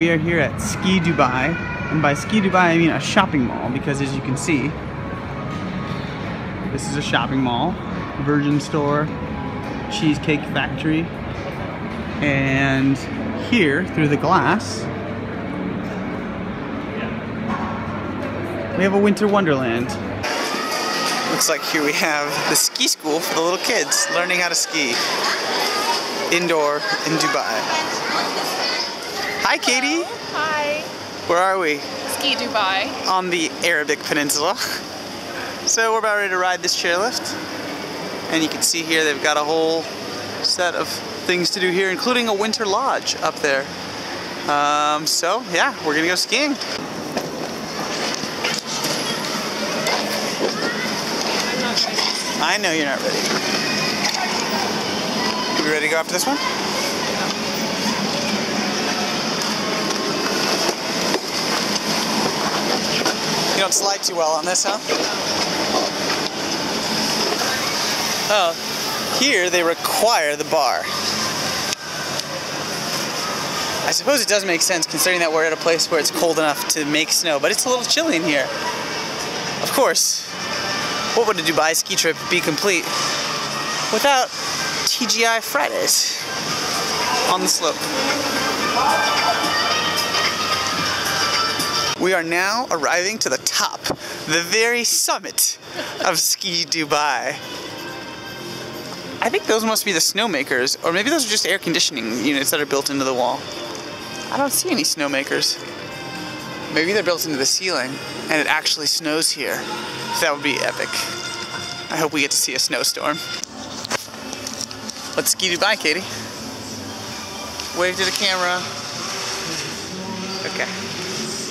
We are here at Ski Dubai, and by Ski Dubai I mean a shopping mall because as you can see, this is a shopping mall, Virgin Store, Cheesecake Factory, and here through the glass we have a winter wonderland. Looks like here we have the ski school for the little kids learning how to ski indoor in Dubai. Hi, Katie. Hi. Where are we? Ski Dubai. On the Arabic Peninsula. So we're about ready to ride this chairlift. And you can see here they've got a whole set of things to do here, including a winter lodge up there. Um, so yeah, we're gonna go skiing. I know you're not ready. You ready to go after this one? You don't slide too well on this, huh? Oh, here they require the bar. I suppose it does make sense considering that we're at a place where it's cold enough to make snow, but it's a little chilly in here. Of course, what would a Dubai ski trip be complete without TGI Fridays on the slope? We are now arriving to the top, the very summit of Ski Dubai. I think those must be the snowmakers, or maybe those are just air conditioning units that are built into the wall. I don't see any snowmakers. Maybe they're built into the ceiling, and it actually snows here. That would be epic. I hope we get to see a snowstorm. Let's ski Dubai, Katie. Wave to the camera. Okay.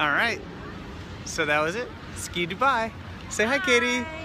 All right. So that was it. Ski Dubai. Say hi, Katie. Hi.